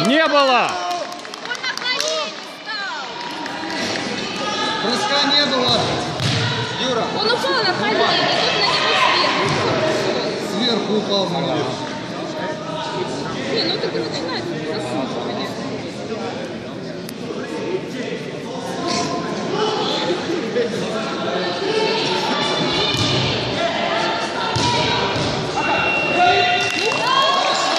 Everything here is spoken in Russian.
Не было! Прыжка не было. Юра, Он упал на колени, и тут на него сверху. сверху упал на. Не, ну так и начинается.